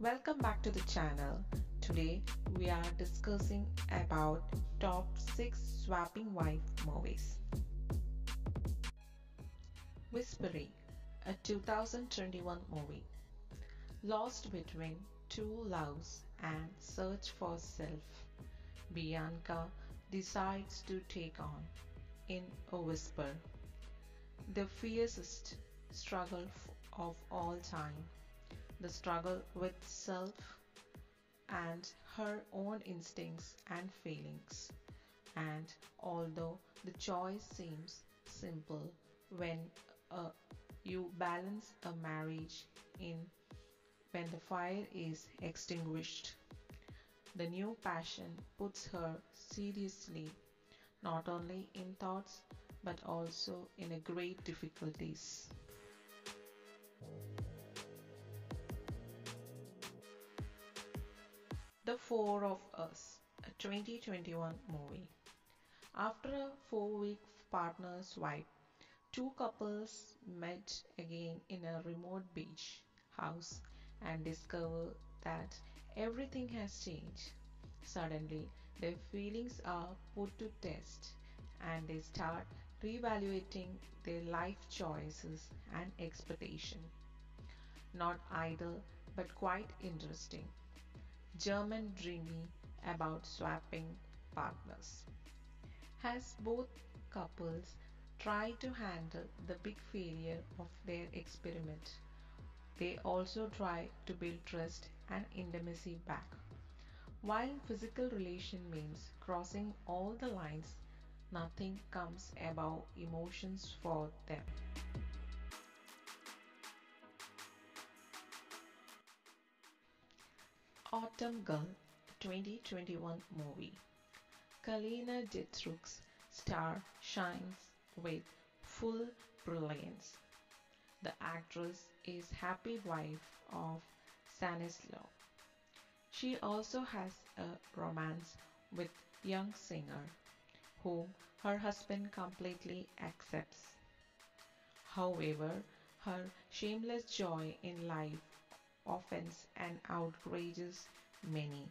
Welcome back to the channel. Today we are discussing about top 6 swapping wife movies. Whispering, a 2021 movie. Lost between two loves and search for self, Bianca decides to take on, in a whisper, the fiercest struggle of all time the struggle with self and her own instincts and feelings. And although the choice seems simple when uh, you balance a marriage in when the fire is extinguished, the new passion puts her seriously not only in thoughts but also in a great difficulties. The Four of Us, a 2021 movie. After a four week partner swipe, two couples met again in a remote beach house and discover that everything has changed. Suddenly, their feelings are put to test and they start reevaluating their life choices and expectation. Not idle but quite interesting. German dramedy about swapping partners. As both couples try to handle the big failure of their experiment, they also try to build trust and intimacy back. While physical relation means crossing all the lines, nothing comes above emotions for them. Autumn Girl 2021 movie. Kalina Dietrich's star shines with full brilliance. The actress is happy wife of Stanislaw. She also has a romance with young singer whom her husband completely accepts. However, her shameless joy in life offends and outrages many.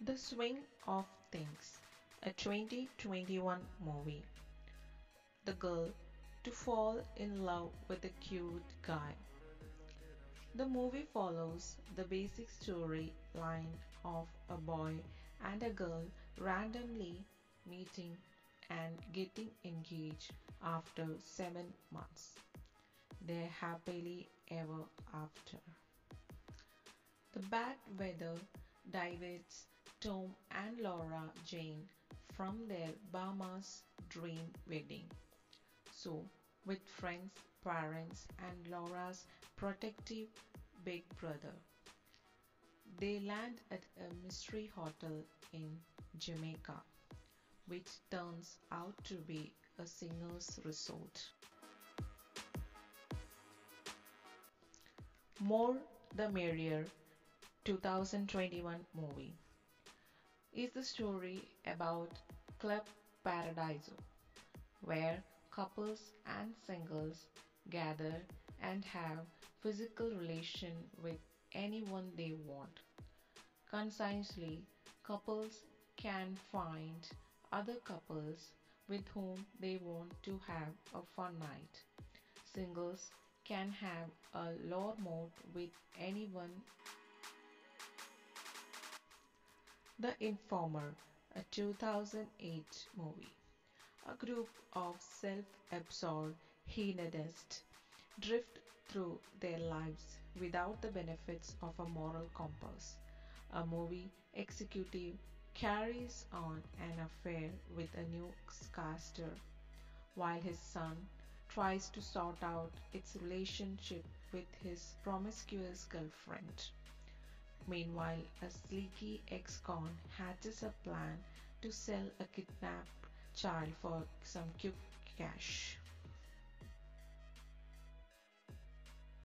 The Swing of Things, a 2021 movie. The girl to fall in love with a cute guy. The movie follows the basic story line of a boy and a girl randomly meeting and getting engaged after seven months their happily ever after. The bad weather diverts Tom and Laura Jane from their Bahamas dream wedding. So, with friends, parents, and Laura's protective big brother, they land at a mystery hotel in Jamaica, which turns out to be a singer's resort. More the Merrier 2021 movie is the story about Club Paradiso, where couples and singles gather and have physical relation with anyone they want. Concisely, couples can find other couples with whom they want to have a fun night. Singles can have a lore mode with anyone. The Informer, a 2008 movie. A group of self-absorbed hedonists drift through their lives without the benefits of a moral compass. A movie executive carries on an affair with a newscaster while his son tries to sort out its relationship with his promiscuous girlfriend. Meanwhile, a sleeky ex-con hatches a plan to sell a kidnapped child for some quick cash.